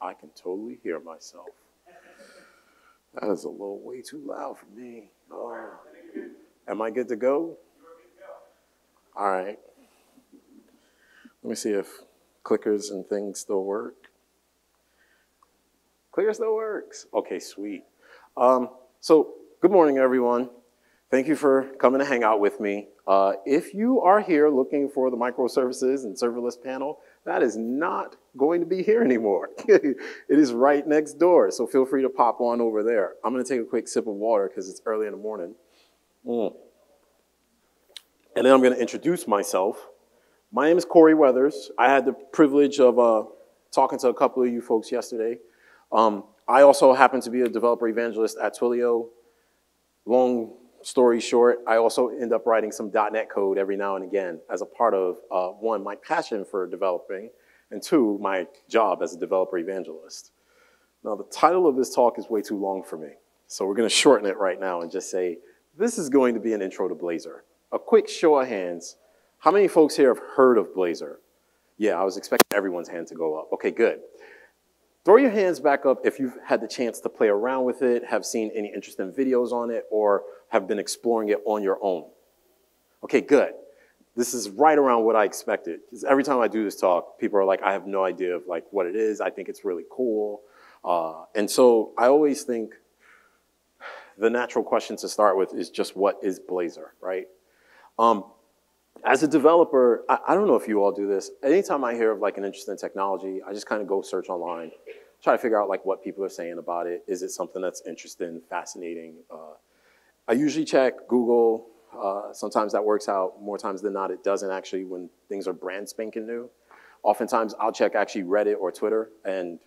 I can totally hear myself. That is a little way too loud for me. Oh. Am I good to go? All right. Let me see if clickers and things still work. Clicker still works. Okay, sweet. Um, so, good morning, everyone. Thank you for coming to hang out with me. Uh, if you are here looking for the microservices and serverless panel, that is not going to be here anymore. it is right next door, so feel free to pop on over there. I'm going to take a quick sip of water because it's early in the morning. Mm. And then I'm going to introduce myself. My name is Corey Weathers. I had the privilege of uh, talking to a couple of you folks yesterday. Um, I also happen to be a developer evangelist at Twilio. Long story short, I also end up writing some .NET code every now and again as a part of, uh, one, my passion for developing, and two, my job as a developer evangelist. Now, the title of this talk is way too long for me, so we're going to shorten it right now and just say, this is going to be an intro to Blazor. A quick show of hands. How many folks here have heard of Blazor? Yeah, I was expecting everyone's hand to go up. Okay, good. Throw your hands back up if you've had the chance to play around with it, have seen any interesting videos on it, or have been exploring it on your own. Okay, good. This is right around what I expected. Because every time I do this talk, people are like, I have no idea of like what it is. I think it's really cool. Uh, and so I always think the natural question to start with is just what is Blazor, right? Um, as a developer, I, I, don't know if you all do this. Anytime I hear of like an interesting technology, I just kind of go search online, try to figure out like what people are saying about it. Is it something that's interesting, fascinating? Uh, I usually check Google. Uh, sometimes that works out. More times than not, it doesn't actually when things are brand spanking new. Oftentimes, I'll check actually Reddit or Twitter, and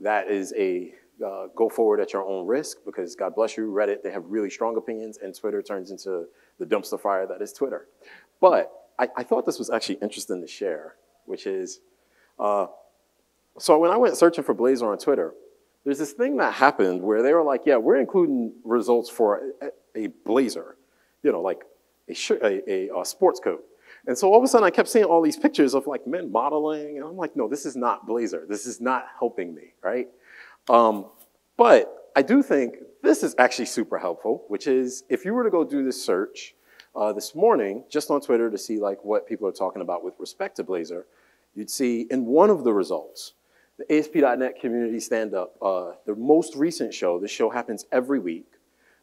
that is a uh, go forward at your own risk because God bless you, Reddit, they have really strong opinions, and Twitter turns into the dumpster fire that is Twitter. But I, I thought this was actually interesting to share, which is, uh, so when I went searching for Blazor on Twitter, there's this thing that happened where they were like, yeah, we're including results for a, a blazer, you know, like a, a, a, a sports coat. And so all of a sudden I kept seeing all these pictures of like men modeling, and I'm like, no, this is not blazer. This is not helping me, right? Um, but I do think this is actually super helpful, which is if you were to go do this search uh, this morning, just on Twitter to see like what people are talking about with respect to Blazor, you'd see in one of the results, the ASP.NET Community Stand-Up, uh, the most recent show, this show happens every week,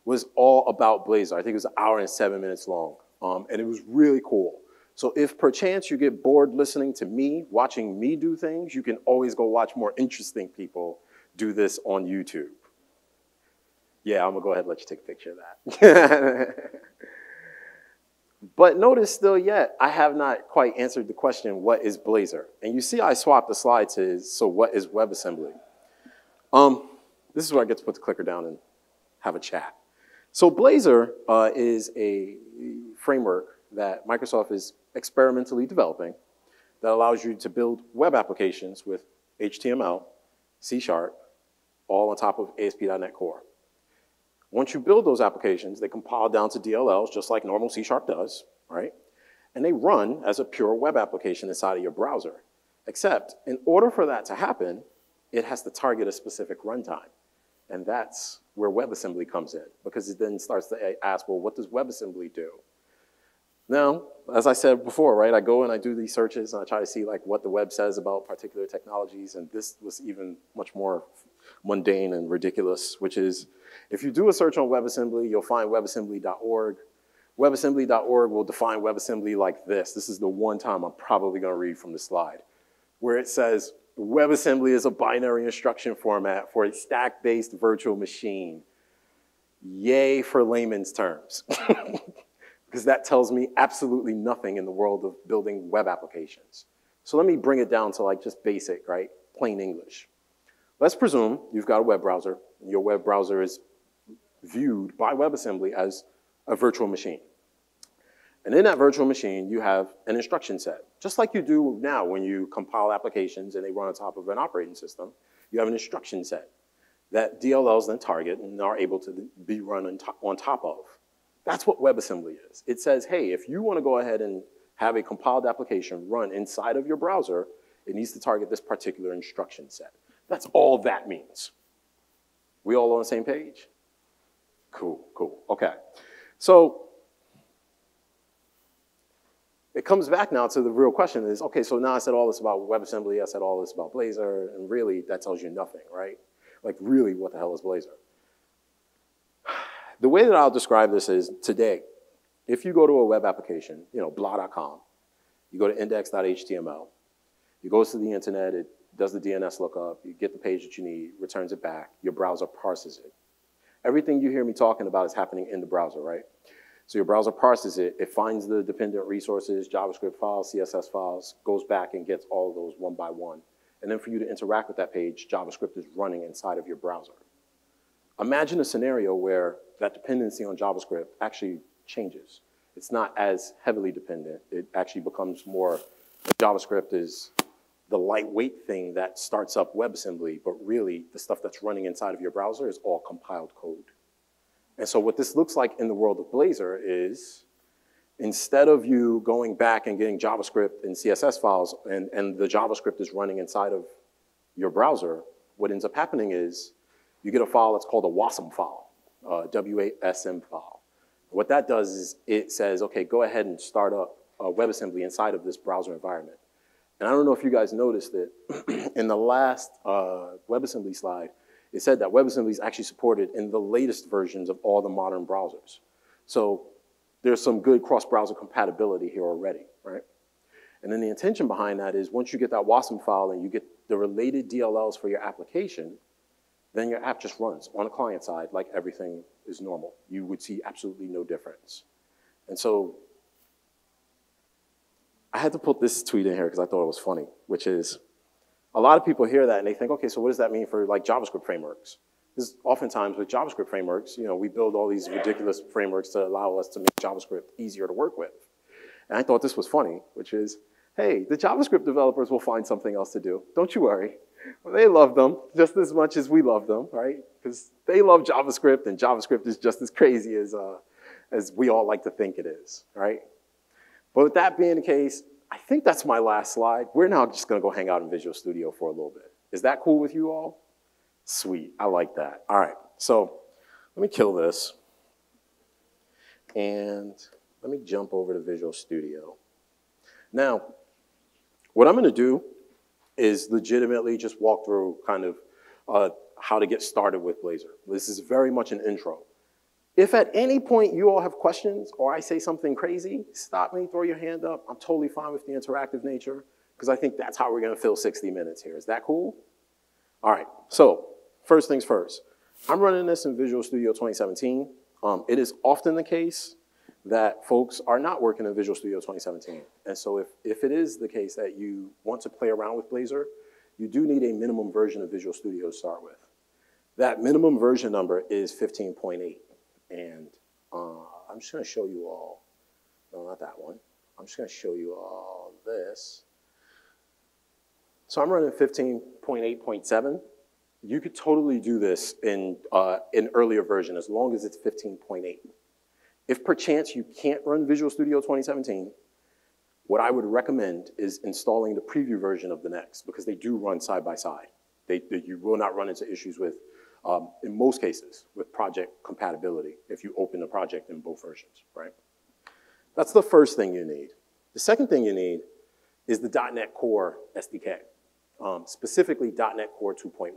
was all about Blazor. I think it was an hour and seven minutes long, um, and it was really cool. So if perchance you get bored listening to me, watching me do things, you can always go watch more interesting people do this on YouTube. Yeah, I'm gonna go ahead and let you take a picture of that. but notice still yet, I have not quite answered the question, what is Blazor? And you see I swapped the slide to, so what is WebAssembly? Um, this is where I get to put the clicker down and have a chat. So Blazor uh, is a framework that Microsoft is experimentally developing that allows you to build web applications with HTML, C Sharp, all on top of ASP.NET Core. Once you build those applications, they compile down to DLLs just like normal C Sharp does, right? And they run as a pure web application inside of your browser. Except, in order for that to happen, it has to target a specific runtime. And that's where WebAssembly comes in, because it then starts to ask, well, what does WebAssembly do? Now, as I said before, right, I go and I do these searches and I try to see like what the web says about particular technologies, and this was even much more mundane and ridiculous, which is if you do a search on WebAssembly, you'll find webassembly.org. WebAssembly.org will define WebAssembly like this. This is the one time I'm probably going to read from the slide, where it says WebAssembly is a binary instruction format for a stack-based virtual machine. Yay for layman's terms. because that tells me absolutely nothing in the world of building web applications. So let me bring it down to like just basic, right? Plain English. Let's presume you've got a web browser. Your web browser is viewed by WebAssembly as a virtual machine. And in that virtual machine, you have an instruction set. Just like you do now when you compile applications and they run on top of an operating system, you have an instruction set that DLLs then target and are able to be run on top of. That's what WebAssembly is. It says, hey, if you want to go ahead and have a compiled application run inside of your browser, it needs to target this particular instruction set. That's all that means. We all on the same page? Cool, cool, okay. So it comes back now to the real question is, okay, so now I said all this about WebAssembly, I said all this about Blazor, and really that tells you nothing, right? Like really, what the hell is Blazor? The way that I'll describe this is today, if you go to a web application, you know, blah.com, you go to index.html, it goes to the internet, it does the DNS lookup, you get the page that you need, returns it back, your browser parses it. Everything you hear me talking about is happening in the browser, right? So your browser parses it, it finds the dependent resources, JavaScript files, CSS files, goes back and gets all of those one by one. And then for you to interact with that page, JavaScript is running inside of your browser. Imagine a scenario where that dependency on JavaScript actually changes. It's not as heavily dependent. It actually becomes more, JavaScript is the lightweight thing that starts up WebAssembly, but really the stuff that's running inside of your browser is all compiled code. And so what this looks like in the world of Blazor is instead of you going back and getting JavaScript and CSS files and, and the JavaScript is running inside of your browser, what ends up happening is you get a file that's called a WASM file, uh, a WASM file. What that does is it says, okay, go ahead and start up WebAssembly inside of this browser environment. And I don't know if you guys noticed it, in the last uh, WebAssembly slide, it said that WebAssembly is actually supported in the latest versions of all the modern browsers. So there's some good cross-browser compatibility here already, right? And then the intention behind that is once you get that WASM file and you get the related DLLs for your application, then your app just runs on the client side like everything is normal. You would see absolutely no difference. And so I had to put this tweet in here because I thought it was funny, which is a lot of people hear that and they think, okay, so what does that mean for like JavaScript frameworks? Because oftentimes with JavaScript frameworks, you know, we build all these ridiculous frameworks to allow us to make JavaScript easier to work with. And I thought this was funny, which is, hey, the JavaScript developers will find something else to do. Don't you worry. Well, they love them just as much as we love them, right? Because they love JavaScript and JavaScript is just as crazy as, uh, as we all like to think it is, right? But with that being the case, I think that's my last slide. We're now just gonna go hang out in Visual Studio for a little bit. Is that cool with you all? Sweet, I like that. All right, so let me kill this. And let me jump over to Visual Studio. Now, what I'm gonna do is legitimately just walk through kind of uh, how to get started with Blazor. This is very much an intro. If at any point you all have questions or I say something crazy, stop me, throw your hand up. I'm totally fine with the interactive nature because I think that's how we're gonna fill 60 minutes here. Is that cool? All right, so first things first. I'm running this in Visual Studio 2017. Um, it is often the case that folks are not working in Visual Studio 2017. And so if, if it is the case that you want to play around with Blazor, you do need a minimum version of Visual Studio to start with. That minimum version number is 15.8. And uh, I'm just gonna show you all, no, not that one. I'm just gonna show you all this. So I'm running 15.8.7. You could totally do this in uh, an earlier version as long as it's 15.8. If perchance you can't run Visual Studio 2017, what I would recommend is installing the preview version of the next because they do run side by side. They, they, you will not run into issues with um, in most cases with project compatibility if you open the project in both versions, right? That's the first thing you need. The second thing you need is the .NET Core SDK, um, specifically .NET Core 2.1.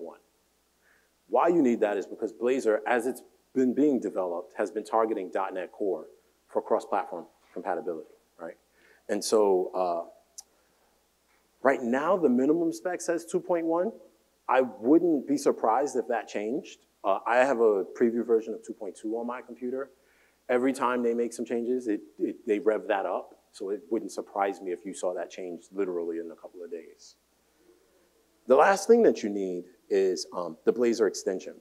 Why you need that is because Blazor, as it's been being developed, has been targeting .NET Core for cross-platform compatibility, right? And so uh, right now, the minimum spec says 2.1. I wouldn't be surprised if that changed. Uh, I have a preview version of 2.2 on my computer. Every time they make some changes, it, it, they rev that up. So it wouldn't surprise me if you saw that change literally in a couple of days. The last thing that you need is um, the Blazor extension.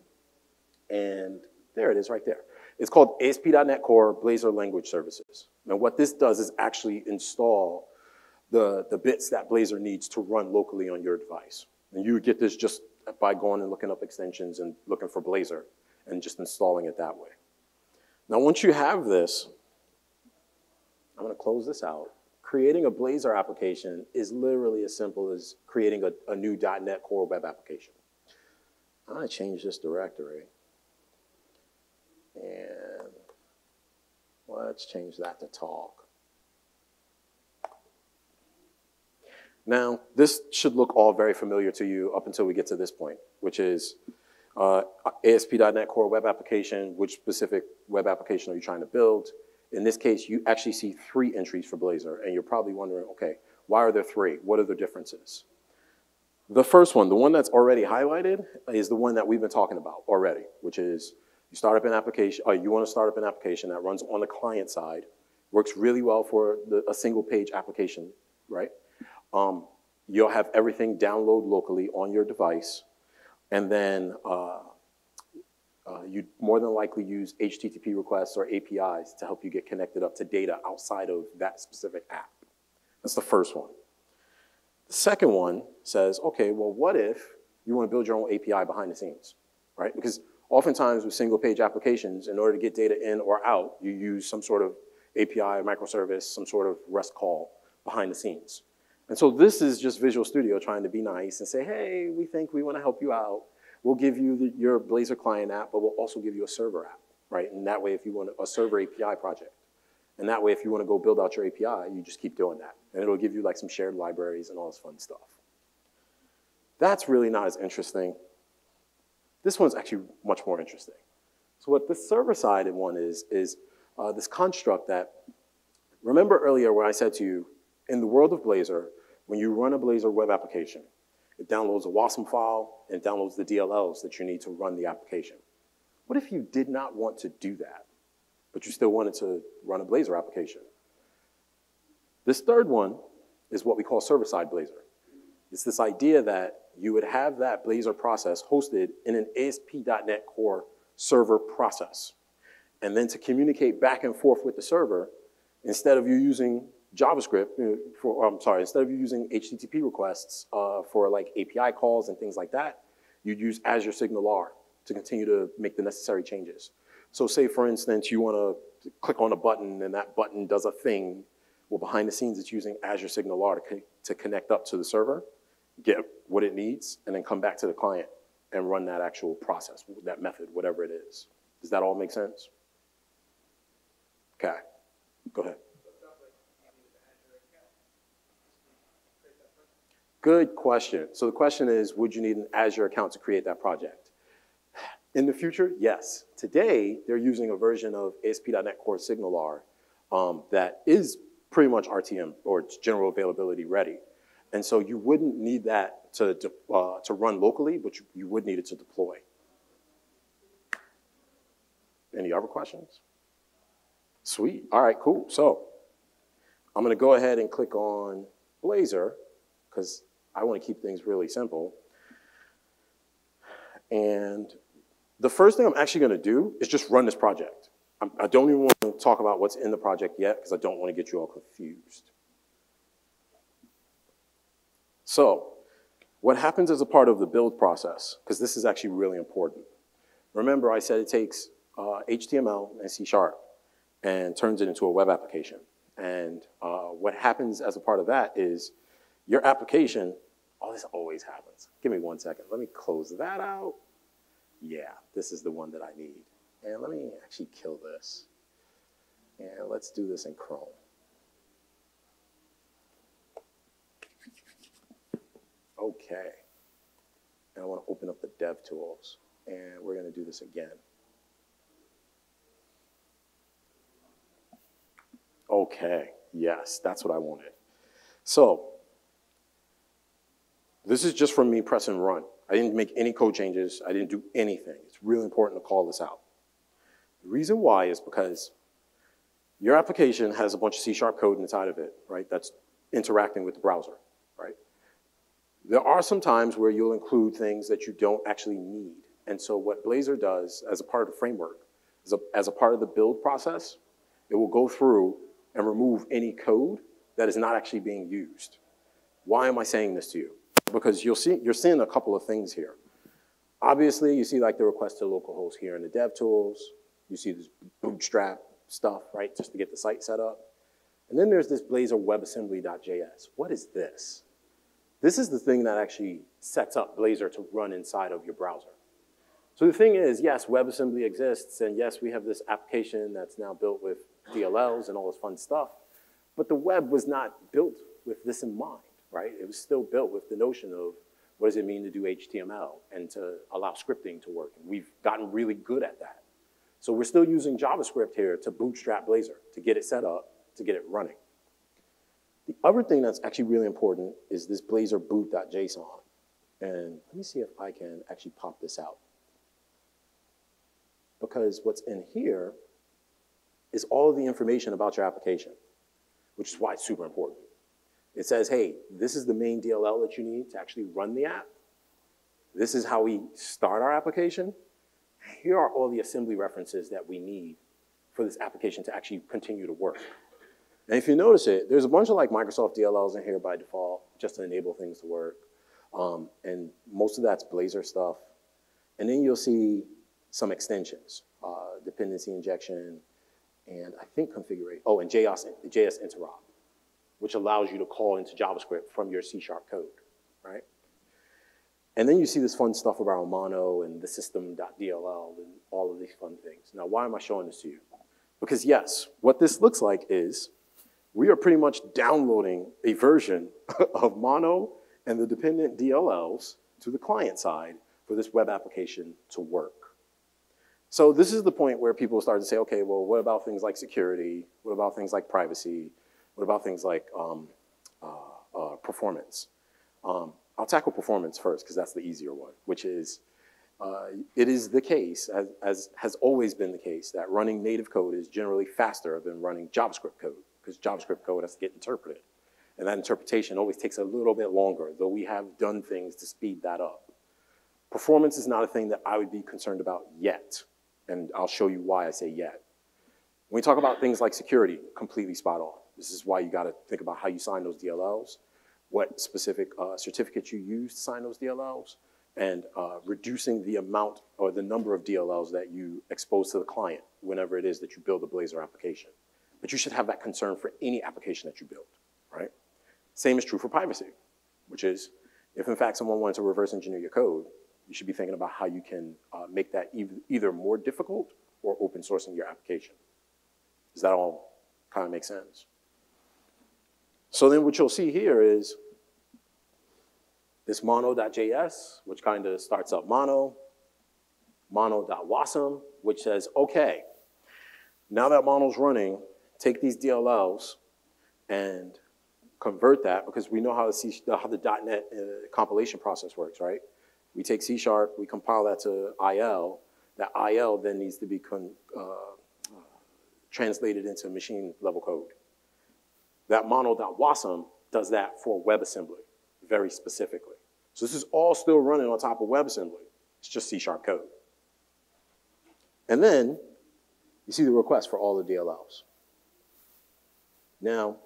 And there it is right there. It's called ASP.NET Core Blazor Language Services. And what this does is actually install the, the bits that Blazor needs to run locally on your device. And you would get this just by going and looking up extensions and looking for Blazor and just installing it that way. Now, once you have this, I'm gonna close this out. Creating a Blazor application is literally as simple as creating a, a new .NET Core web application. I'm gonna change this directory. And let's change that to talk. Now, this should look all very familiar to you up until we get to this point, which is uh, ASP.NET Core web application, which specific web application are you trying to build? In this case, you actually see three entries for Blazor, and you're probably wondering, okay, why are there three? What are the differences? The first one, the one that's already highlighted, is the one that we've been talking about already, which is you start up an application, or uh, you want to start up an application that runs on the client side, works really well for the, a single page application, right? Um, you'll have everything download locally on your device, and then uh, uh, you'd more than likely use HTTP requests or APIs to help you get connected up to data outside of that specific app. That's the first one. The second one says, okay, well, what if you want to build your own API behind the scenes, right? Because oftentimes with single page applications, in order to get data in or out, you use some sort of API, microservice, some sort of REST call behind the scenes. And so this is just Visual Studio trying to be nice and say, hey, we think we want to help you out. We'll give you the, your Blazor client app, but we'll also give you a server app, right? And that way, if you want a server API project, and that way, if you want to go build out your API, you just keep doing that. And it'll give you like some shared libraries and all this fun stuff. That's really not as interesting. This one's actually much more interesting. So what the server-side one is, is uh, this construct that, remember earlier where I said to you, in the world of Blazor, when you run a Blazor web application, it downloads a WASM file and downloads the DLLs that you need to run the application. What if you did not want to do that, but you still wanted to run a Blazor application? This third one is what we call server-side Blazor. It's this idea that you would have that Blazor process hosted in an ASP.NET Core server process. And then to communicate back and forth with the server, instead of you using JavaScript for, I'm sorry, instead of using HTTP requests uh, for like API calls and things like that, you'd use Azure SignalR to continue to make the necessary changes. So say for instance, you wanna click on a button and that button does a thing. Well, behind the scenes, it's using Azure SignalR to, co to connect up to the server, get what it needs, and then come back to the client and run that actual process, that method, whatever it is. Does that all make sense? Okay, go ahead. Good question. So the question is, would you need an Azure account to create that project? In the future, yes. Today, they're using a version of ASP.NET Core SignalR um, that is pretty much RTM or general availability ready. And so you wouldn't need that to, uh, to run locally, but you, you would need it to deploy. Any other questions? Sweet. All right, cool. So I'm going to go ahead and click on Blazor because I want to keep things really simple. And the first thing I'm actually going to do is just run this project. I'm, I do not even want to talk about what's in the project yet because I don't want to get you all confused. So what happens as a part of the build process, because this is actually really important. Remember I said it takes uh, HTML and C Sharp and turns it into a web application. And uh, what happens as a part of that is your application Oh, this always happens. Give me one second. Let me close that out. Yeah, this is the one that I need. And let me actually kill this. And let's do this in Chrome. Okay. And I want to open up the dev tools. And we're going to do this again. Okay, yes, that's what I wanted. So this is just from me pressing run. I didn't make any code changes. I didn't do anything. It's really important to call this out. The reason why is because your application has a bunch of C-sharp code inside of it, right? That's interacting with the browser, right? There are some times where you'll include things that you don't actually need. And so what Blazor does as a part of the framework, as a, as a part of the build process, it will go through and remove any code that is not actually being used. Why am I saying this to you? Because you'll see, you're seeing a couple of things here. Obviously, you see like the request to localhost here in the dev tools. You see this bootstrap stuff, right, just to get the site set up. And then there's this Blazor WebAssembly.js. What is this? This is the thing that actually sets up Blazor to run inside of your browser. So the thing is, yes, WebAssembly exists, and yes, we have this application that's now built with DLLs and all this fun stuff, but the web was not built with this in mind, right? It was still built with the notion of what does it mean to do HTML and to allow scripting to work. And we've gotten really good at that. So we're still using JavaScript here to bootstrap Blazor, to get it set up, to get it running. The other thing that's actually really important is this blazor boot.json. And let me see if I can actually pop this out because what's in here is all of the information about your application, which is why it's super important. It says, hey, this is the main DLL that you need to actually run the app. This is how we start our application. Here are all the assembly references that we need for this application to actually continue to work. And if you notice it, there's a bunch of like Microsoft DLLs in here by default, just to enable things to work. Um, and most of that's Blazor stuff. And then you'll see some extensions, uh, dependency injection, and I think configuration, oh, and JS, JS interop, which allows you to call into JavaScript from your C-sharp code, right? And then you see this fun stuff about Mono and the system.dll and all of these fun things. Now, why am I showing this to you? Because yes, what this looks like is we are pretty much downloading a version of Mono and the dependent DLLs to the client side for this web application to work. So this is the point where people start to say, okay, well, what about things like security? What about things like privacy? What about things like um, uh, uh, performance? Um, I'll tackle performance first because that's the easier one, which is uh, it is the case, as, as, has always been the case, that running native code is generally faster than running JavaScript code because JavaScript code has to get interpreted. And that interpretation always takes a little bit longer, though we have done things to speed that up. Performance is not a thing that I would be concerned about yet and I'll show you why I say yet. When we talk about things like security, completely spot on. This is why you gotta think about how you sign those DLLs, what specific uh, certificates you use to sign those DLLs, and uh, reducing the amount or the number of DLLs that you expose to the client whenever it is that you build a Blazor application. But you should have that concern for any application that you build, right? Same is true for privacy, which is if in fact someone wanted to reverse engineer your code, you should be thinking about how you can uh, make that e either more difficult or open sourcing your application. Does that all kind of make sense? So then what you'll see here is this mono.js, which kind of starts up mono, mono.wasm, which says, okay, now that mono's running, take these DLLs and convert that, because we know how the, C, how the .NET uh, compilation process works, right? We take C sharp, we compile that to IL. That IL then needs to be uh, translated into machine level code. That mono.wasm does that for WebAssembly very specifically. So this is all still running on top of WebAssembly. It's just C sharp code. And then you see the request for all the DLLs. Now,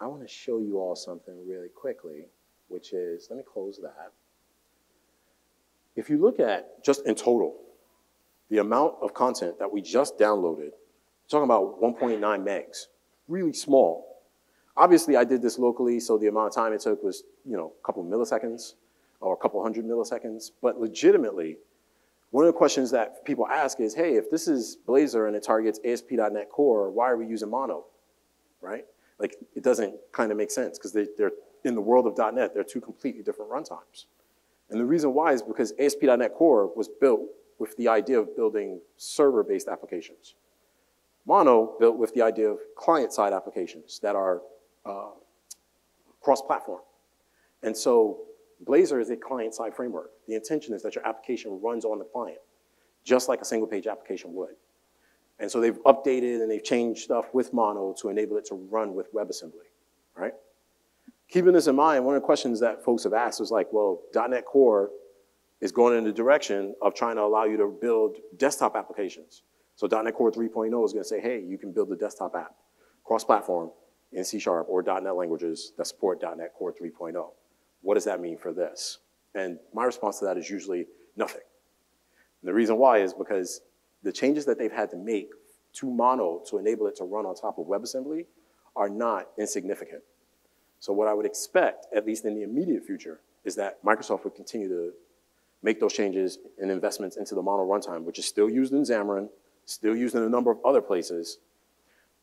I want to show you all something really quickly, which is, let me close that. If you look at just in total, the amount of content that we just downloaded, talking about 1.9 megs, really small. Obviously, I did this locally, so the amount of time it took was, you know, a couple milliseconds or a couple hundred milliseconds. But legitimately, one of the questions that people ask is, hey, if this is Blazor and it targets ASP.NET Core, why are we using Mono, right? Like, it doesn't kind of make sense because they, they're, in the world of .NET, they're two completely different runtimes. And the reason why is because ASP.NET Core was built with the idea of building server-based applications. Mono built with the idea of client-side applications that are uh, cross-platform. And so Blazor is a client-side framework. The intention is that your application runs on the client, just like a single-page application would. And so they've updated and they've changed stuff with Mono to enable it to run with WebAssembly, right? keeping this in mind, one of the questions that folks have asked is like, well, .NET Core is going in the direction of trying to allow you to build desktop applications. So .NET Core 3.0 is gonna say, hey, you can build a desktop app, cross-platform in C Sharp or .NET languages that support .NET Core 3.0. What does that mean for this? And my response to that is usually nothing. And the reason why is because the changes that they've had to make to Mono to enable it to run on top of WebAssembly are not insignificant. So what I would expect, at least in the immediate future, is that Microsoft would continue to make those changes and investments into the mono runtime, which is still used in Xamarin, still used in a number of other places.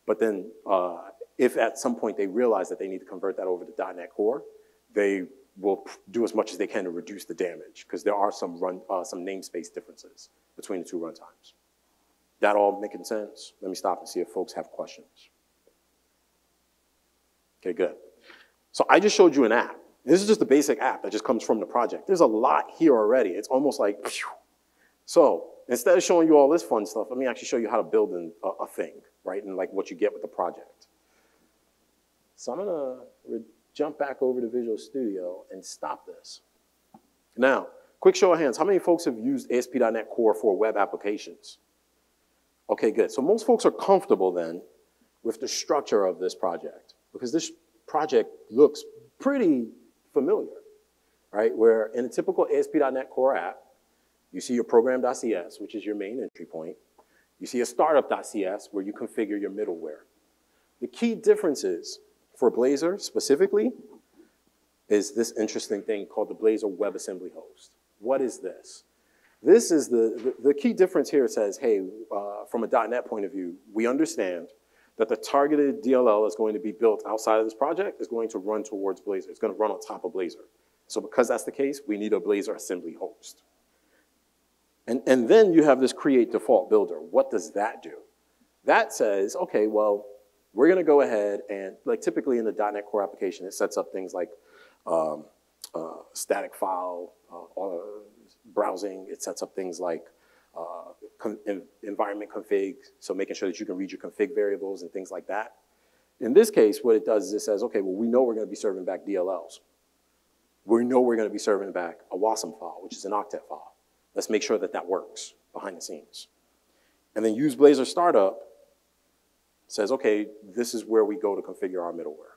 But then uh, if at some point they realize that they need to convert that over to .NET Core, they will do as much as they can to reduce the damage because there are some, run, uh, some namespace differences between the two runtimes. That all making sense? Let me stop and see if folks have questions. Okay, good. So I just showed you an app. This is just a basic app that just comes from the project. There's a lot here already. It's almost like, phew. so instead of showing you all this fun stuff, let me actually show you how to build an, a, a thing, right? And like what you get with the project. So I'm gonna jump back over to Visual Studio and stop this. Now, quick show of hands, how many folks have used ASP.NET Core for web applications? Okay, good. So most folks are comfortable then with the structure of this project because this project looks pretty familiar, right? Where in a typical ASP.NET Core app, you see your program.cs, which is your main entry point. You see a startup.cs where you configure your middleware. The key differences for Blazor specifically is this interesting thing called the Blazor WebAssembly host. What is this? This is the, the, the key difference here says, hey, uh, from a .NET point of view, we understand that the targeted DLL is going to be built outside of this project is going to run towards Blazor. It's going to run on top of Blazor. So because that's the case, we need a Blazor assembly host. And, and then you have this create default builder. What does that do? That says, okay, well, we're going to go ahead and, like typically in the .NET Core application, it sets up things like um, uh, static file, uh, browsing. It sets up things like uh, environment config, so making sure that you can read your config variables and things like that. In this case, what it does is it says, okay, well, we know we're going to be serving back DLLs. We know we're going to be serving back a WASM file, which is an octet file. Let's make sure that that works behind the scenes. And then use Blazor Startup says, okay, this is where we go to configure our middleware.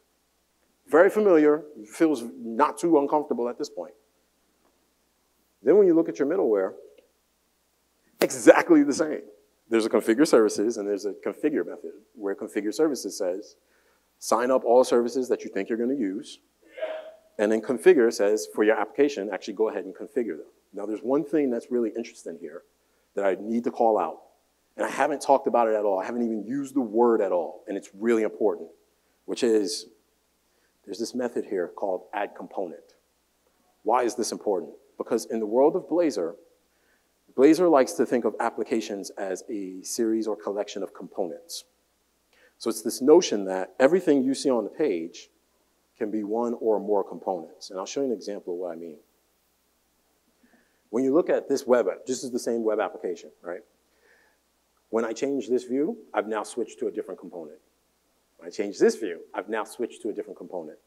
Very familiar, feels not too uncomfortable at this point. Then when you look at your middleware, exactly the same. There's a configure services and there's a configure method where configure services says, sign up all services that you think you're gonna use, and then configure says, for your application, actually go ahead and configure them. Now there's one thing that's really interesting here that I need to call out. And I haven't talked about it at all. I haven't even used the word at all. And it's really important, which is there's this method here called add component. Why is this important? Because in the world of Blazor, Blazor likes to think of applications as a series or collection of components. So it's this notion that everything you see on the page can be one or more components. And I'll show you an example of what I mean. When you look at this web app, this is the same web application, right? When I change this view, I've now switched to a different component. When I change this view, I've now switched to a different component.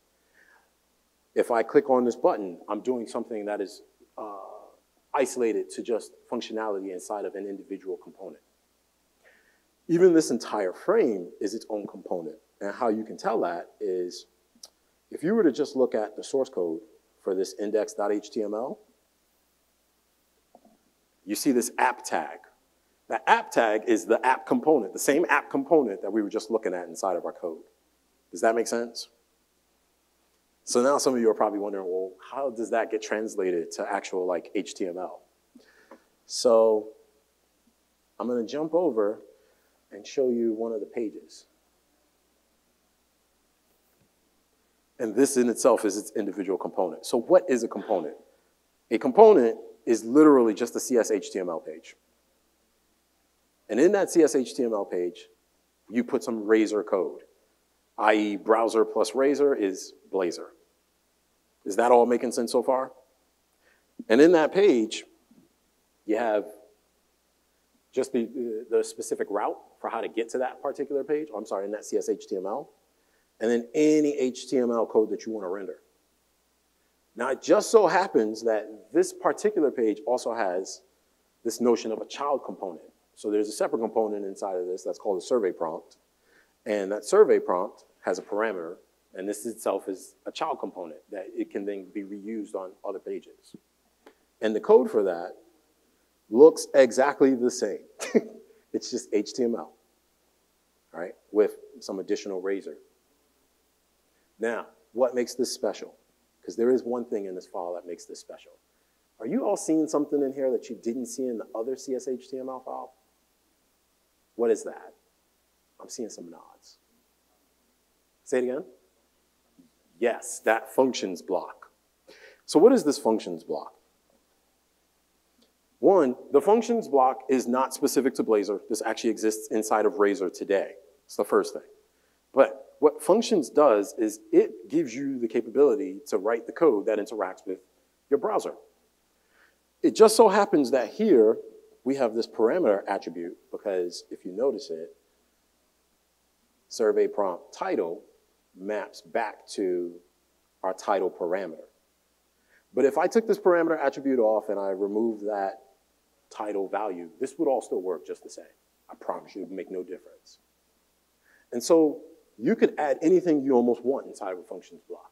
If I click on this button, I'm doing something that is uh, isolated to just functionality inside of an individual component. Even this entire frame is its own component. And how you can tell that is if you were to just look at the source code for this index.html, you see this app tag. The app tag is the app component, the same app component that we were just looking at inside of our code. Does that make sense? So now some of you are probably wondering, well, how does that get translated to actual like HTML? So I'm gonna jump over and show you one of the pages. And this in itself is its individual component. So what is a component? A component is literally just a CSHTML page. And in that CSHTML page, you put some Razor code, i.e. browser plus Razor is Blazor. Is that all making sense so far? And in that page, you have just the, the specific route for how to get to that particular page. I'm sorry, in that CSHTML. And then any HTML code that you want to render. Now, it just so happens that this particular page also has this notion of a child component. So there's a separate component inside of this that's called a survey prompt. And that survey prompt has a parameter, and this itself is a child component that it can then be reused on other pages. And the code for that looks exactly the same. it's just HTML, right, with some additional razor. Now, what makes this special? Because there is one thing in this file that makes this special. Are you all seeing something in here that you didn't see in the other CSHTML file? What is that? I'm seeing some nods. Say it again. Yes, that functions block. So what is this functions block? One, the functions block is not specific to Blazor. This actually exists inside of Razor today. It's the first thing. But what functions does is it gives you the capability to write the code that interacts with your browser. It just so happens that here we have this parameter attribute because if you notice it, survey prompt title maps back to our title parameter. But if I took this parameter attribute off and I removed that title value, this would all still work just the same. I promise you it would make no difference. And so you could add anything you almost want inside of a functions block.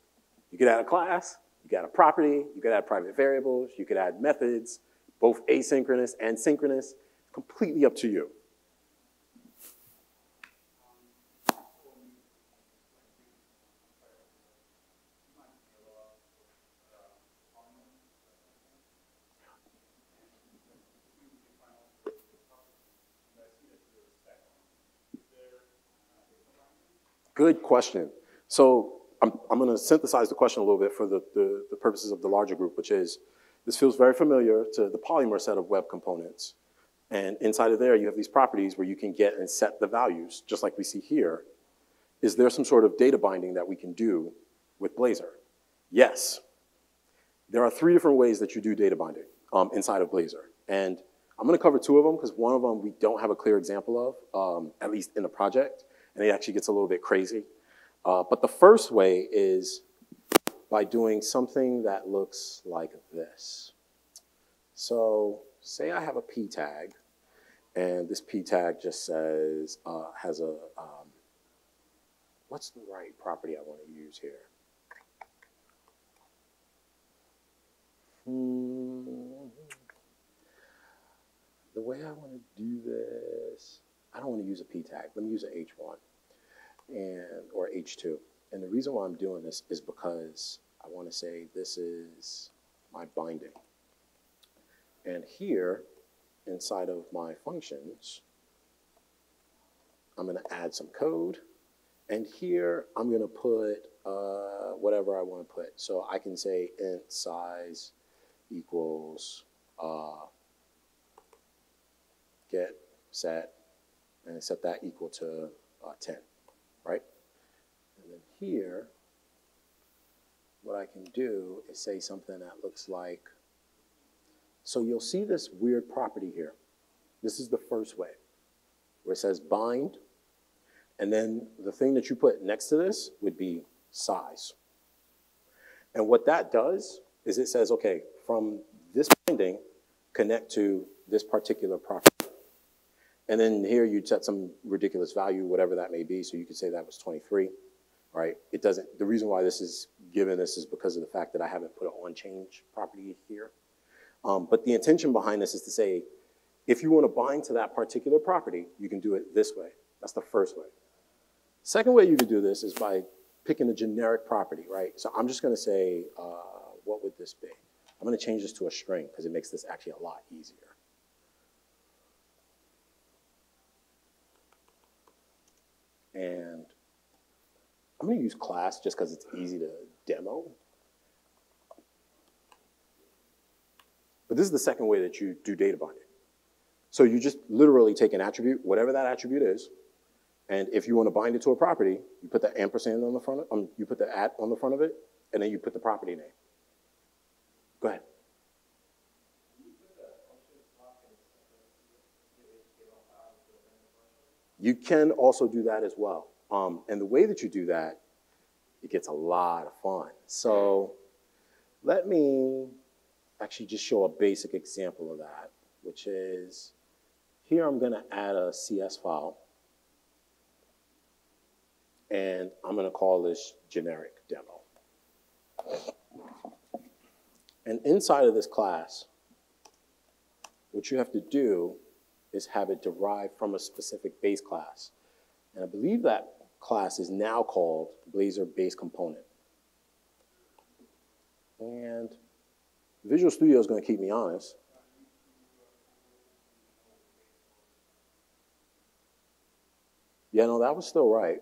You could add a class, you could add a property, you could add private variables, you could add methods, both asynchronous and synchronous, completely up to you. Good question. So I'm, I'm going to synthesize the question a little bit for the, the, the, purposes of the larger group, which is, this feels very familiar to the Polymer set of web components. And inside of there, you have these properties where you can get and set the values, just like we see here. Is there some sort of data binding that we can do with Blazor? Yes. There are three different ways that you do data binding um, inside of Blazor. And I'm gonna cover two of them because one of them we don't have a clear example of, um, at least in the project and it actually gets a little bit crazy. Uh, but the first way is by doing something that looks like this. So say I have a p tag, and this p tag just says, uh, has a, um, what's the right property I want to use here? Hmm. The way I want to do this, I don't want to use a p tag. Let me use an h1 and or h2. And the reason why I'm doing this is because I want to say this is my binding. And here, inside of my functions, I'm going to add some code. And here, I'm going to put uh, whatever I want to put. So I can say int size equals uh, get set and set that equal to uh, 10, right? And then here, what I can do is say something that looks like, so you'll see this weird property here. This is the first way, where it says bind, and then the thing that you put next to this would be size. And what that does is it says, okay, from this binding, connect to this particular property. And then here you'd set some ridiculous value, whatever that may be. So you could say that was 23, right? It doesn't, the reason why this is given this is because of the fact that I haven't put an on-change property here. Um, but the intention behind this is to say, if you want to bind to that particular property, you can do it this way. That's the first way. Second way you could do this is by picking a generic property, right? So I'm just going to say, uh, what would this be? I'm going to change this to a string because it makes this actually a lot easier. And I'm going to use class just because it's easy to demo. But this is the second way that you do data binding. So you just literally take an attribute, whatever that attribute is, and if you want to bind it to a property, you put the ampersand on the front, of, um, you put the at on the front of it, and then you put the property name. Go ahead. You can also do that as well. Um, and the way that you do that, it gets a lot of fun. So let me actually just show a basic example of that, which is here I'm going to add a CS file. And I'm going to call this generic demo. And inside of this class, what you have to do is have it derived from a specific base class. And I believe that class is now called Blazor Base Component. And Visual Studio is going to keep me honest. Yeah, no, that was still right.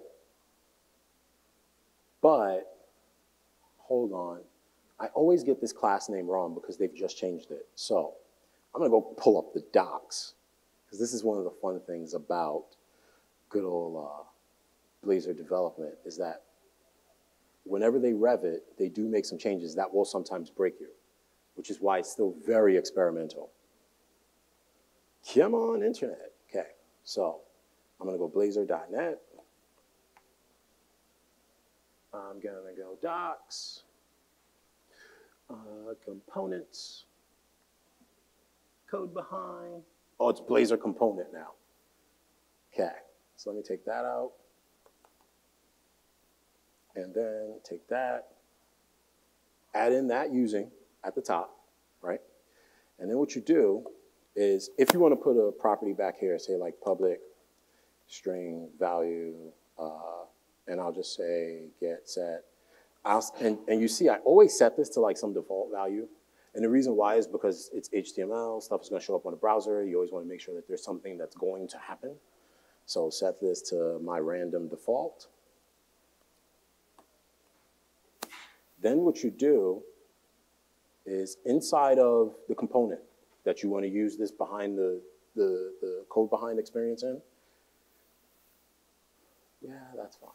But, hold on. I always get this class name wrong because they've just changed it. So, I'm going to go pull up the docs because this is one of the fun things about good old uh, Blazor development is that whenever they rev it, they do make some changes that will sometimes break you, which is why it's still very experimental. Come on, internet. Okay, so I'm gonna go blazor.net. I'm gonna go docs, uh, components, code behind. Oh, it's Blazor component now. Okay, so let me take that out. And then take that, add in that using at the top, right? And then what you do is if you want to put a property back here, say like public string value, uh, and I'll just say get set. I'll, and, and you see, I always set this to like some default value. And the reason why is because it's HTML, stuff is gonna show up on the browser. You always wanna make sure that there's something that's going to happen. So set this to my random default. Then what you do is inside of the component that you wanna use this behind the, the, the code behind experience in, yeah, that's fine.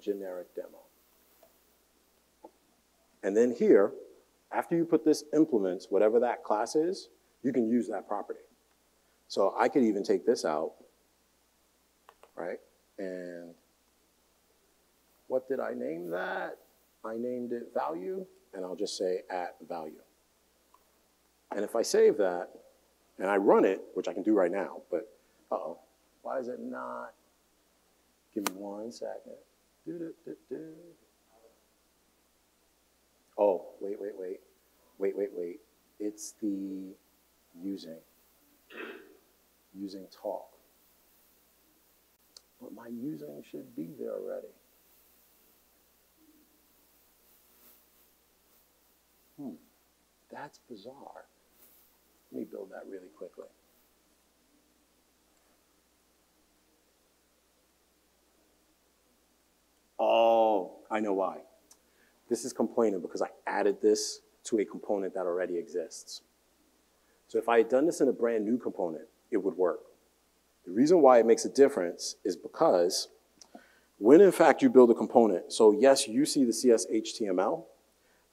Generic demo. And then here, after you put this implements, whatever that class is, you can use that property. So I could even take this out, right? And what did I name that? I named it value and I'll just say at value. And if I save that and I run it, which I can do right now, but uh-oh, why is it not? Give me one second. Do, do, do. Oh, wait, wait, wait. Wait, wait, wait. It's the using. Using talk. But my using should be there already. Hmm, that's bizarre. Let me build that really quickly. Oh, I know why. This is complaining because I added this to a component that already exists. So if I had done this in a brand new component, it would work. The reason why it makes a difference is because when in fact you build a component, so yes, you see the CS HTML,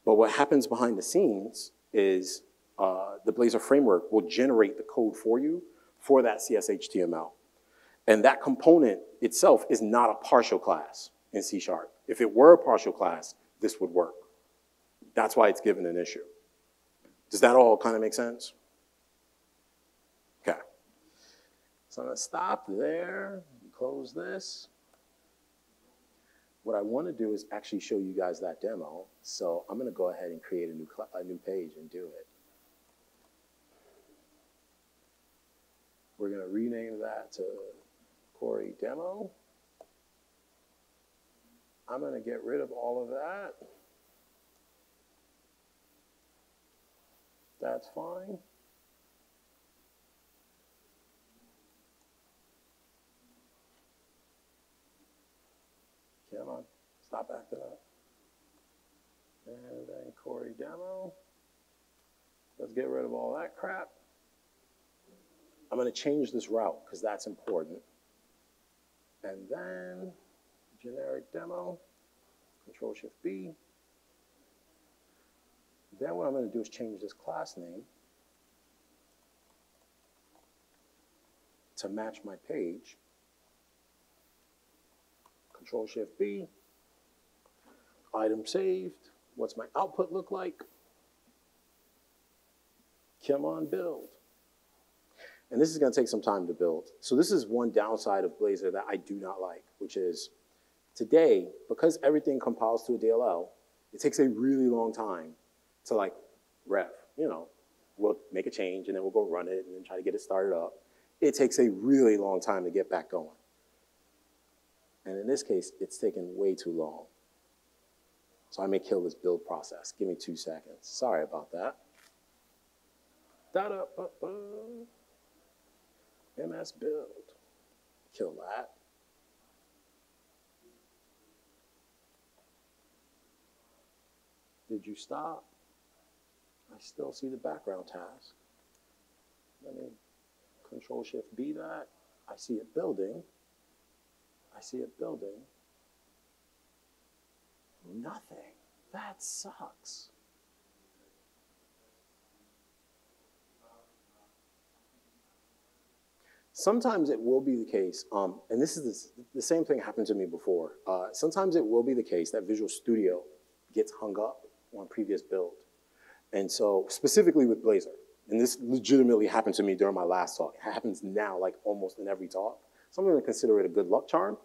but what happens behind the scenes is uh, the Blazor framework will generate the code for you for that CSHTML. And that component itself is not a partial class in C Sharp. If it were a partial class, this would work. That's why it's given an issue. Does that all kind of make sense? Okay. So I'm gonna stop there, close this. What I want to do is actually show you guys that demo. So I'm going to go ahead and create a new, a new page and do it. We're going to rename that to Corey Demo. I'm going to get rid of all of that. That's fine. Come on, stop acting up. And then Corey demo. Let's get rid of all that crap. I'm going to change this route because that's important. And then generic demo, Control Shift B. Then what I'm going to do is change this class name to match my page. Control Shift B. Item saved. What's my output look like? Come on, build. And this is going to take some time to build. So this is one downside of Blazor that I do not like, which is today, because everything compiles to a DLL, it takes a really long time to like rev. You know, we'll make a change and then we'll go run it and then try to get it started up. it takes a really long time to get back going. And in this case, it's taken way too long. So I may kill this build process. Give me two seconds. Sorry about that. Da da ba ba. MS build. Kill that. Did you stop? I still see the background task. Let me control shift B that. I see it building. I see a building. Nothing. That sucks. Sometimes it will be the case, um, and this is the, the, same thing happened to me before. Uh, sometimes it will be the case that Visual Studio gets hung up on previous build. And so specifically with Blazor, and this legitimately happened to me during my last talk. It happens now like almost in every talk. So I'm gonna consider it a good luck charm.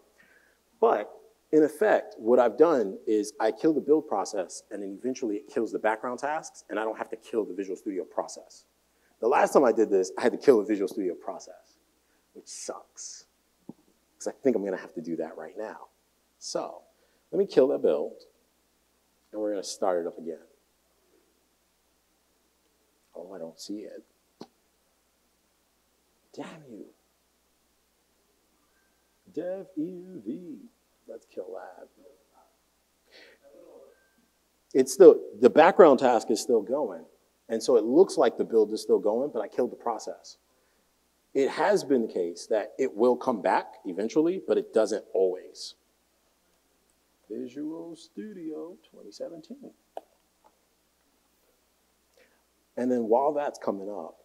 But in effect, what I've done is I kill the build process and then eventually it kills the background tasks and I don't have to kill the Visual Studio process. The last time I did this, I had to kill the Visual Studio process, which sucks. Because I think I'm gonna have to do that right now. So let me kill that build and we're gonna start it up again. Oh, I don't see it. Damn you. Dev EUV. Let's kill that. It's still, the background task is still going. And so it looks like the build is still going, but I killed the process. It has been the case that it will come back eventually, but it doesn't always. Visual Studio 2017. And then while that's coming up,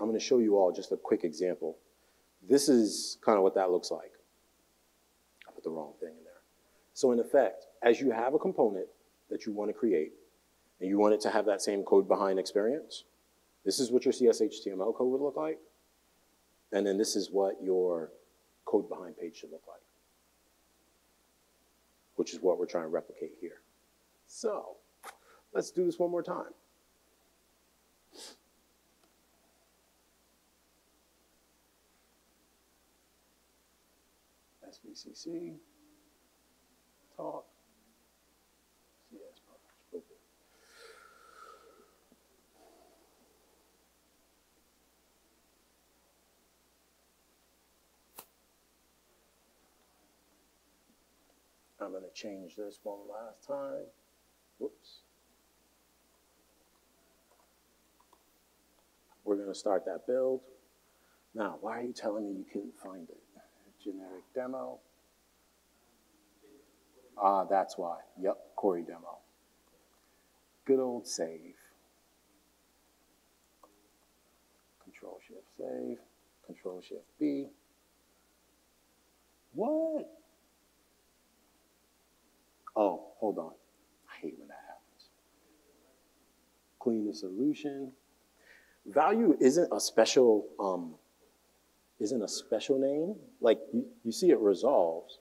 I'm going to show you all just a quick example. This is kind of what that looks like. Put the wrong thing in there. So in effect, as you have a component that you want to create, and you want it to have that same code behind experience, this is what your CSHTML code would look like. And then this is what your code behind page should look like, which is what we're trying to replicate here. So let's do this one more time. SVCC, talk, CS. I'm going to change this one last time. Whoops. We're going to start that build. Now, why are you telling me you couldn't find it? Generic demo. Ah, that's why. Yep, Corey demo. Good old save. Control Shift save. Control Shift B. What? Oh, hold on. I hate when that happens. Clean the solution. Value isn't a special um, isn't a special name. Like you, you see it resolves.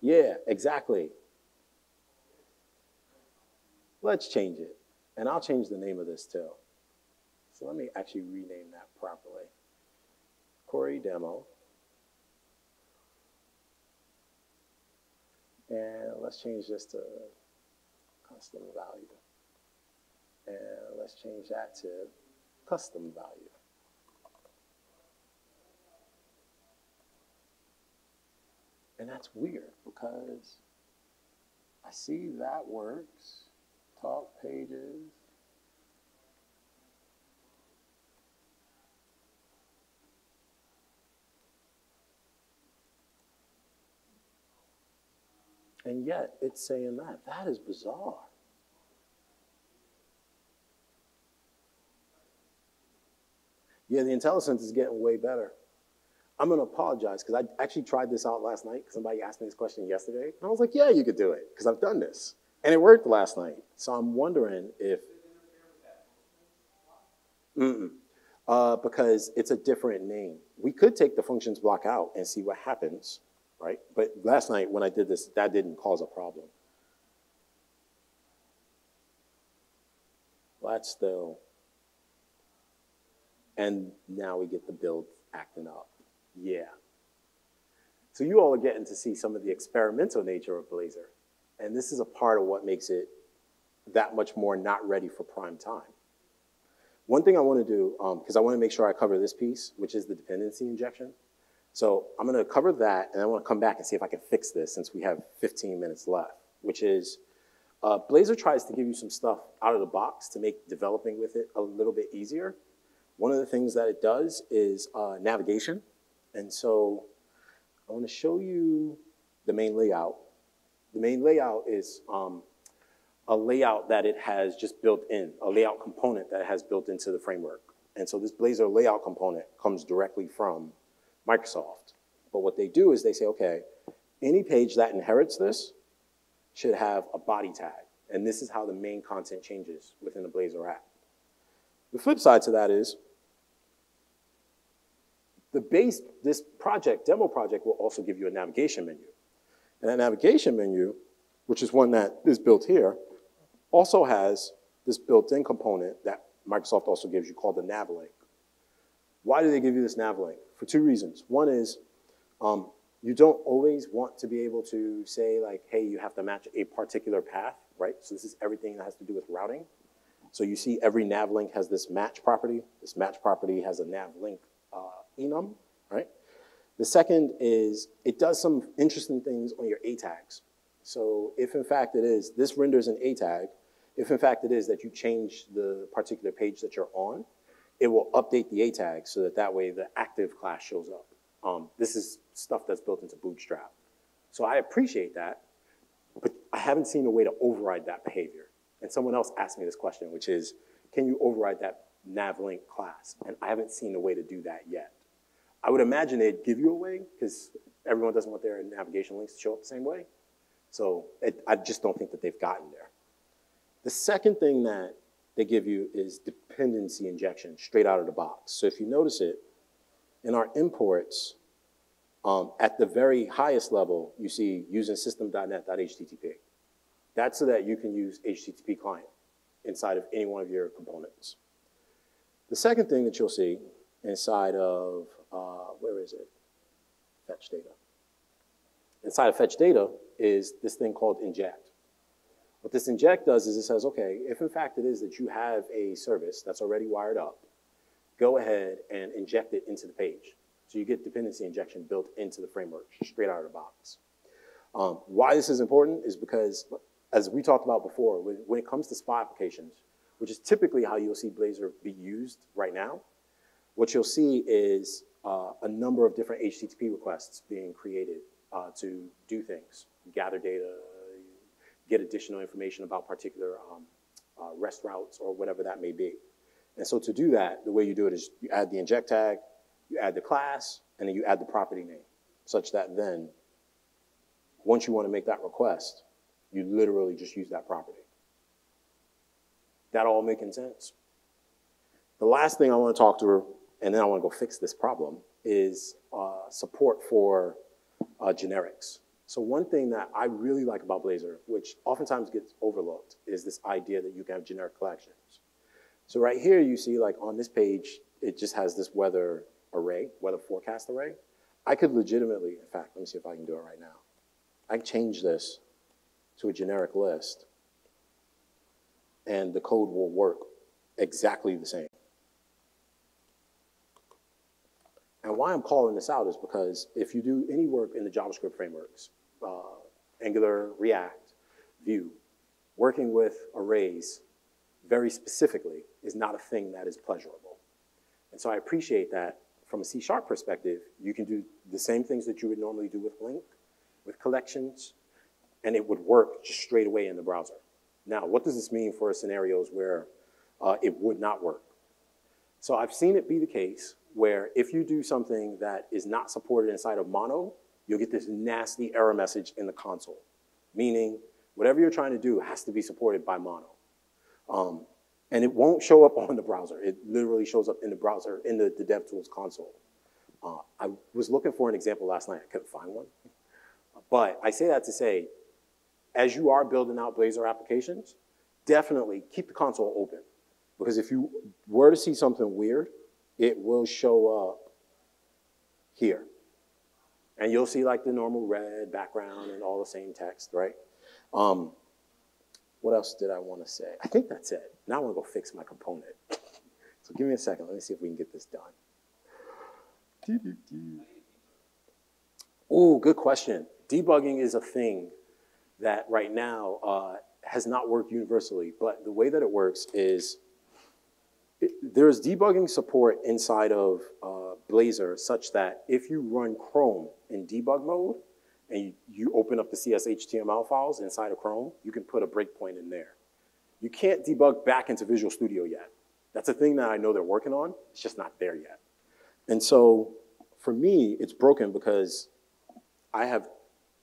Yeah, exactly. Let's change it. And I'll change the name of this too. So let me actually rename that properly. Corey demo. And let's change this to custom value. And let's change that to custom value. And that's weird because I see that works. Talk pages. And yet it's saying that. That is bizarre. Yeah, the IntelliSense is getting way better. I'm going to apologize because I actually tried this out last night. Somebody asked me this question yesterday. And I was like, yeah, you could do it because I've done this. And it worked last night. So I'm wondering if. Mm-mm. Uh, because it's a different name. We could take the functions block out and see what happens, right? But last night when I did this, that didn't cause a problem. That's still And now we get the build acting up. Yeah. So you all are getting to see some of the experimental nature of Blazor. And this is a part of what makes it that much more not ready for prime time. One thing I want to do, because um, I want to make sure I cover this piece, which is the dependency injection. So I'm going to cover that, and I want to come back and see if I can fix this since we have 15 minutes left, which is uh, Blazor tries to give you some stuff out of the box to make developing with it a little bit easier. One of the things that it does is uh, navigation. And so I want to show you the main layout. The main layout is um, a layout that it has just built in, a layout component that has built into the framework. And so this Blazor layout component comes directly from Microsoft. But what they do is they say, okay, any page that inherits this should have a body tag. And this is how the main content changes within the Blazor app. The flip side to that is the base, this project, demo project will also give you a navigation menu. And that navigation menu, which is one that is built here, also has this built-in component that Microsoft also gives you called the nav link. Why do they give you this nav link? For two reasons. One is um, you don't always want to be able to say like, hey, you have to match a particular path, right? So this is everything that has to do with routing. So you see every nav link has this match property. This match property has a nav link enum, right? The second is it does some interesting things on your A tags. So if in fact it is, this renders an A tag, if in fact it is that you change the particular page that you're on, it will update the A tag so that that way the active class shows up. Um, this is stuff that's built into Bootstrap. So I appreciate that, but I haven't seen a way to override that behavior. And someone else asked me this question, which is, can you override that nav link class? And I haven't seen a way to do that yet. I would imagine they'd give you a way, because everyone doesn't want their navigation links to show up the same way. So it, I just don't think that they've gotten there. The second thing that they give you is dependency injection straight out of the box. So if you notice it, in our imports, um, at the very highest level, you see using system.net.http. That's so that you can use HTTP client inside of any one of your components. The second thing that you'll see inside of, uh, where is it? Fetch data. Inside of fetch data, is this thing called inject. What this inject does is it says, okay, if in fact it is that you have a service that's already wired up, go ahead and inject it into the page. So you get dependency injection built into the framework straight out of the box. Um, why this is important is because, as we talked about before, when, when it comes to SPA applications, which is typically how you'll see Blazor be used right now, what you'll see is uh, a number of different HTTP requests being created uh, to do things gather data, get additional information about particular um, uh, REST routes or whatever that may be. And so to do that, the way you do it is you add the inject tag, you add the class, and then you add the property name, such that then, once you want to make that request, you literally just use that property. That all making sense? The last thing I want to talk to and then I want to go fix this problem, is uh, support for uh, generics. So one thing that I really like about Blazor, which oftentimes gets overlooked, is this idea that you can have generic collections. So right here you see like on this page, it just has this weather array, weather forecast array. I could legitimately, in fact, let me see if I can do it right now. I can change this to a generic list and the code will work exactly the same. And why I'm calling this out is because if you do any work in the JavaScript frameworks, uh, Angular, React, Vue, working with arrays very specifically is not a thing that is pleasurable. And so I appreciate that from a C-sharp perspective, you can do the same things that you would normally do with LINQ, with collections, and it would work just straight away in the browser. Now, what does this mean for scenarios where uh, it would not work? So I've seen it be the case where if you do something that is not supported inside of Mono, you'll get this nasty error message in the console, meaning whatever you're trying to do has to be supported by Mono. Um, and it won't show up on the browser. It literally shows up in the browser, in the, the DevTools console. Uh, I was looking for an example last night. I couldn't find one. But I say that to say, as you are building out Blazor applications, definitely keep the console open. Because if you were to see something weird, it will show up here. And you'll see like the normal red background and all the same text, right? Um, what else did I want to say? I think that's it. Now I want to go fix my component. so give me a second. Let me see if we can get this done. Oh, good question. Debugging is a thing that right now uh, has not worked universally, but the way that it works is it, there's debugging support inside of uh, Blazor such that if you run Chrome in debug mode and you, you open up the CSHTML files inside of Chrome, you can put a breakpoint in there. You can't debug back into Visual Studio yet. That's a thing that I know they're working on. It's just not there yet. And so for me, it's broken because I have,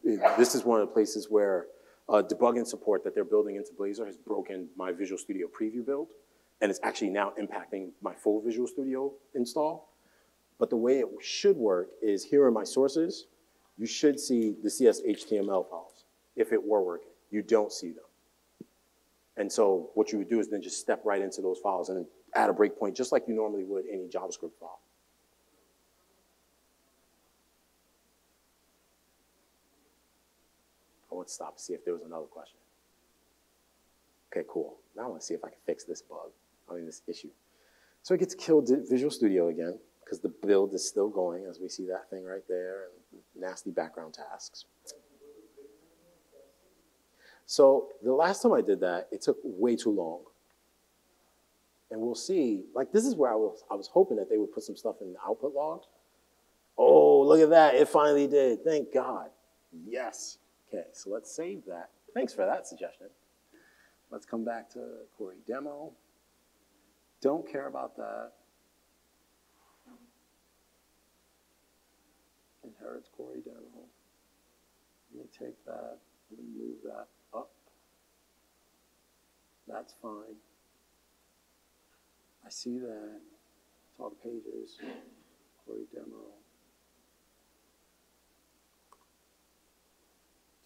this is one of the places where uh, debugging support that they're building into Blazor has broken my Visual Studio preview build, and it's actually now impacting my full Visual Studio install. But the way it should work is here are my sources. You should see the CSHTML files if it were working. You don't see them. And so what you would do is then just step right into those files and add a breakpoint just like you normally would any JavaScript file. I want to stop and see if there was another question. Okay, cool. Now I want to see if I can fix this bug, Mean this issue. So it gets killed Visual Studio again because the build is still going as we see that thing right there and nasty background tasks. So the last time I did that, it took way too long. And we'll see, like this is where I was, I was hoping that they would put some stuff in the output log. Oh, look at that, it finally did, thank God. Yes. Okay, so let's save that. Thanks for that suggestion. Let's come back to Corey demo. Don't care about that. Inherits Corey demo. Let me take that and move that up. That's fine. I see that. Talk pages, Corey demo.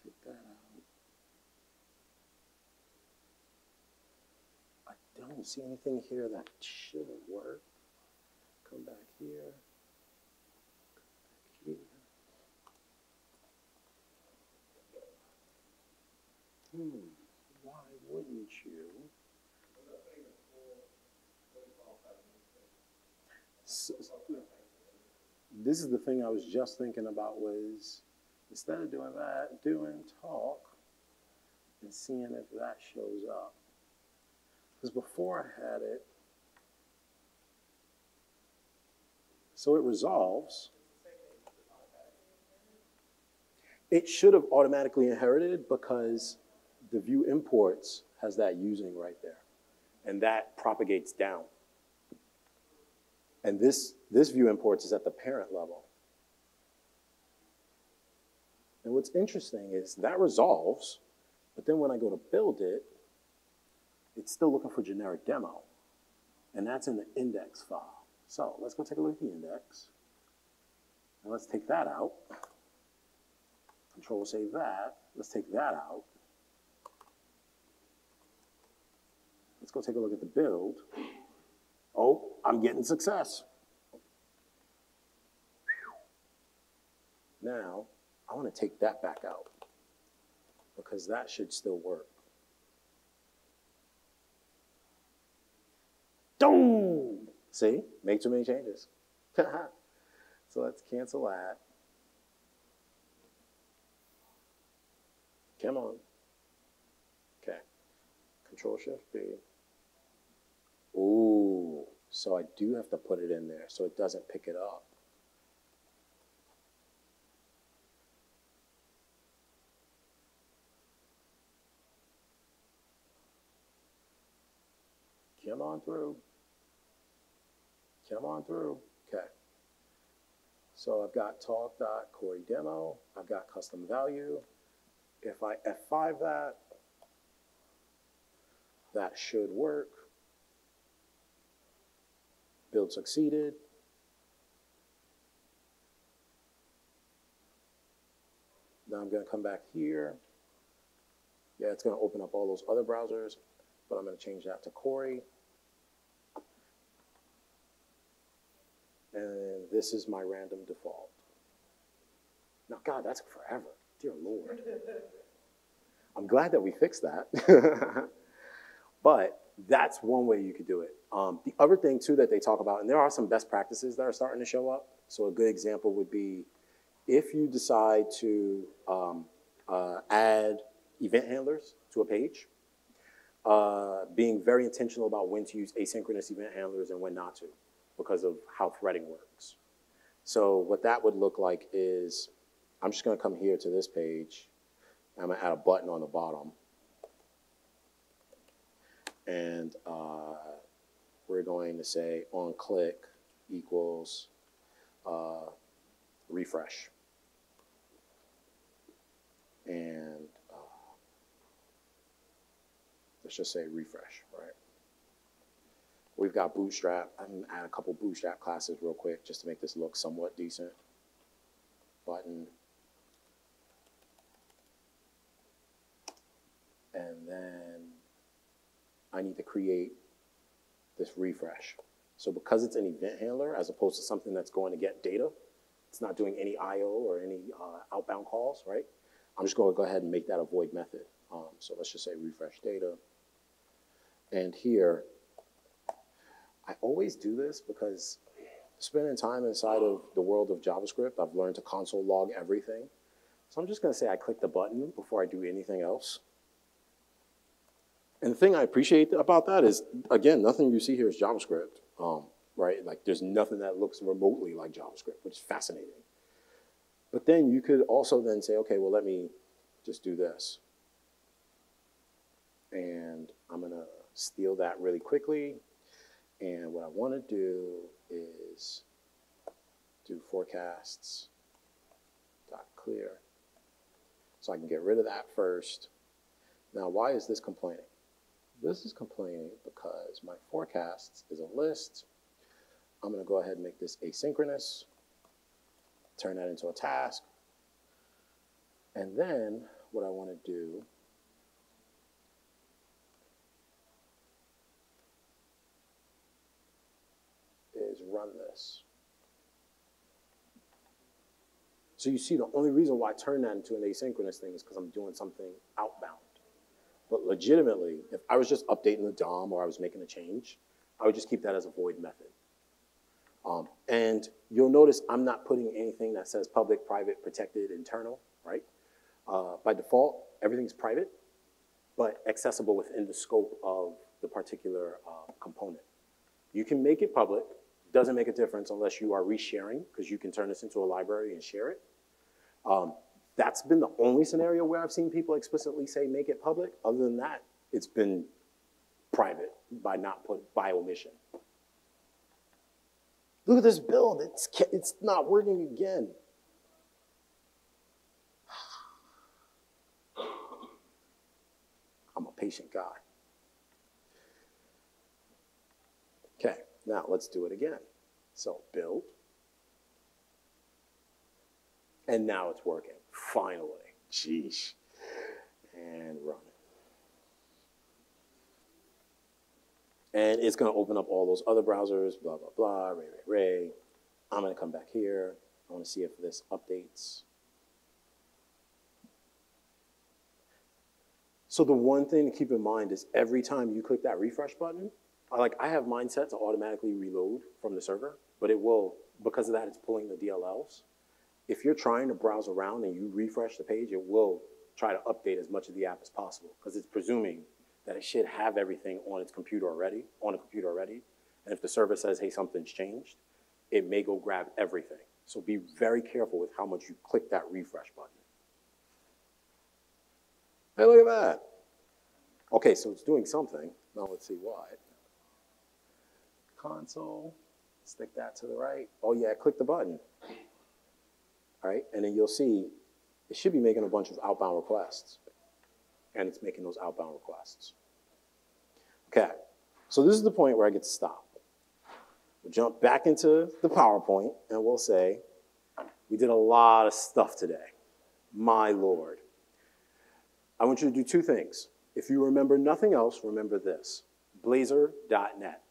Take that out. I don't see anything here that shouldn't work. Come back here. Come back here. Hmm, why wouldn't you? So, this is the thing I was just thinking about was instead of doing that, doing talk and seeing if that shows up. Because before I had it, so it resolves. It should have automatically inherited because the view imports has that using right there. And that propagates down. And this, this view imports is at the parent level. And what's interesting is that resolves, but then when I go to build it, it's still looking for generic demo. And that's in the index file. So let's go take a look at the index. And let's take that out. Control save that. Let's take that out. Let's go take a look at the build. Oh, I'm getting success. Now, I want to take that back out because that should still work. Boom! See, make too many changes. so let's cancel that. Come on. Okay. Control Shift B. Ooh, so I do have to put it in there so it doesn't pick it up. Come on through. Come on through. Okay. So I've got talk.corey demo. I've got custom value. If I F5 that, that should work. Build succeeded. Now I'm going to come back here. Yeah, it's going to open up all those other browsers, but I'm going to change that to Corey. This is my random default. Now, God, that's forever. Dear Lord. I'm glad that we fixed that. but that's one way you could do it. Um, the other thing, too, that they talk about, and there are some best practices that are starting to show up. So, a good example would be if you decide to um, uh, add event handlers to a page, uh, being very intentional about when to use asynchronous event handlers and when not to because of how threading works. So what that would look like is, I'm just gonna come here to this page, I'm gonna add a button on the bottom. And uh, we're going to say on click equals uh, refresh. And uh, let's just say refresh, right? We've got Bootstrap. I'm gonna add a couple Bootstrap classes real quick just to make this look somewhat decent. Button. And then I need to create this refresh. So because it's an event handler, as opposed to something that's going to get data, it's not doing any IO or any uh, outbound calls, right? I'm just going to go ahead and make that a void method. Um, so let's just say refresh data. And here, I always do this because spending time inside of the world of JavaScript, I've learned to console log everything. So I'm just going to say I click the button before I do anything else. And the thing I appreciate about that is, again, nothing you see here is JavaScript, um, right? Like there's nothing that looks remotely like JavaScript, which is fascinating. But then you could also then say, okay, well, let me just do this. And I'm going to steal that really quickly. And what I want to do is do forecasts dot clear. So I can get rid of that first. Now, why is this complaining? This is complaining because my forecasts is a list. I'm going to go ahead and make this asynchronous, turn that into a task. And then what I want to do is run this. So you see, the only reason why I turn that into an asynchronous thing is because I'm doing something outbound. But legitimately, if I was just updating the DOM or I was making a change, I would just keep that as a void method. Um, and you'll notice I'm not putting anything that says public, private, protected, internal, right? Uh, by default, everything's private, but accessible within the scope of the particular uh, component. You can make it public, doesn't make a difference unless you are resharing, because you can turn this into a library and share it. Um, that's been the only scenario where I've seen people explicitly say make it public. Other than that, it's been private by not put by omission. Look at this build. It's, it's not working again. I'm a patient guy. Okay, now let's do it again. So build. And now it's working. Finally. Jeez. And run. And it's going to open up all those other browsers, blah, blah, blah, ray, ray, ray. I'm going to come back here. I want to see if this updates. So the one thing to keep in mind is every time you click that refresh button, like I have mine set to automatically reload from the server, but it will, because of that, it's pulling the DLLs if you're trying to browse around and you refresh the page, it will try to update as much of the app as possible because it's presuming that it should have everything on its computer already, on a computer already. And if the server says, hey, something's changed, it may go grab everything. So be very careful with how much you click that refresh button. Hey, look at that. Okay, so it's doing something. Now let's see why. Console, stick that to the right. Oh yeah, click the button all right? And then you'll see it should be making a bunch of outbound requests, and it's making those outbound requests. Okay, so this is the point where I get to stop. We'll jump back into the PowerPoint, and we'll say, we did a lot of stuff today. My Lord. I want you to do two things. If you remember nothing else, remember this, blazor.net.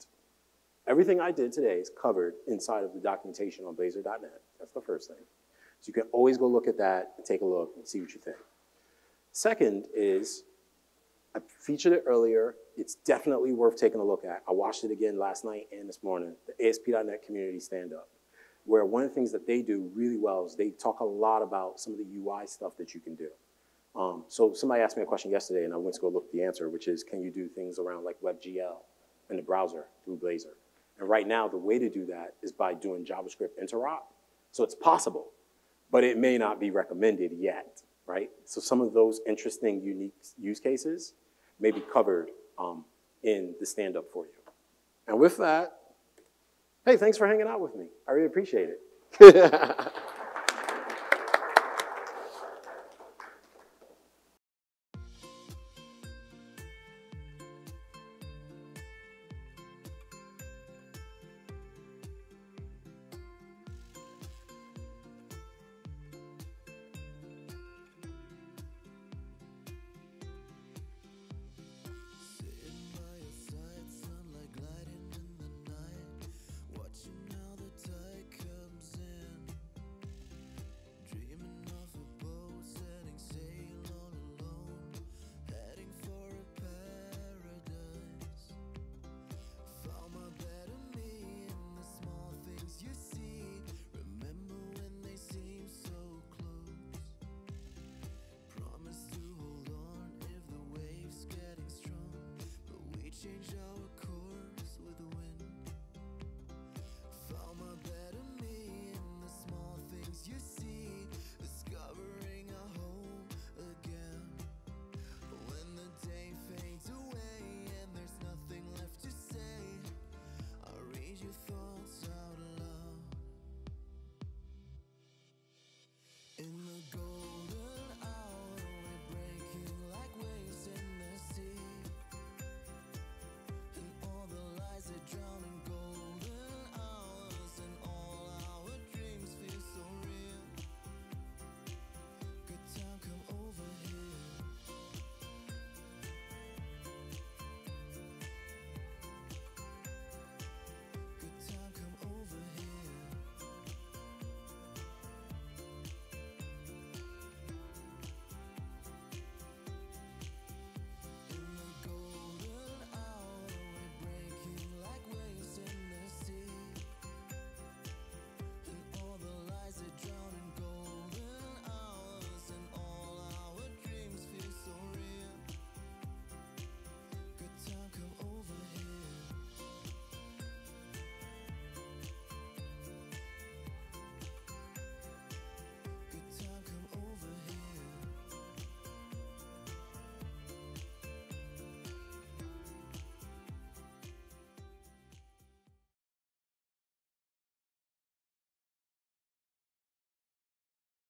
Everything I did today is covered inside of the documentation on blazor.net. That's the first thing. So you can always go look at that and take a look and see what you think. Second is, I featured it earlier. It's definitely worth taking a look at. I watched it again last night and this morning, the ASP.NET Community Stand-Up, where one of the things that they do really well is they talk a lot about some of the UI stuff that you can do. Um, so somebody asked me a question yesterday, and I went to go look at the answer, which is, can you do things around like WebGL in the browser through Blazor? And right now, the way to do that is by doing JavaScript interop. So it's possible, but it may not be recommended yet, right? So some of those interesting, unique use cases may be covered um, in the stand-up for you. And with that, hey, thanks for hanging out with me. I really appreciate it.